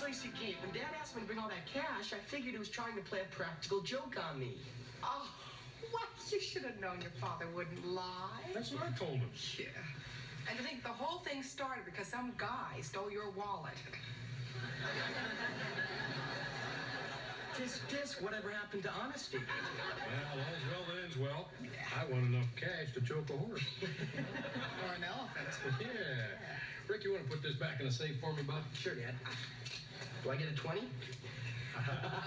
So you see, when Dad asked me to bring all that cash, I figured he was trying to play a practical joke on me. Oh, what? You should have known your father wouldn't lie. That's what I told him. Yeah. And to think the whole thing started because some guy stole your wallet. Tisk, tisk, whatever happened to honesty? Well, all's well that ends well. I want enough cash to choke a horse. Or an elephant. yeah. Rick, you want to put this back in the safe for me, bud? Sure, Dad. Do I get a 20?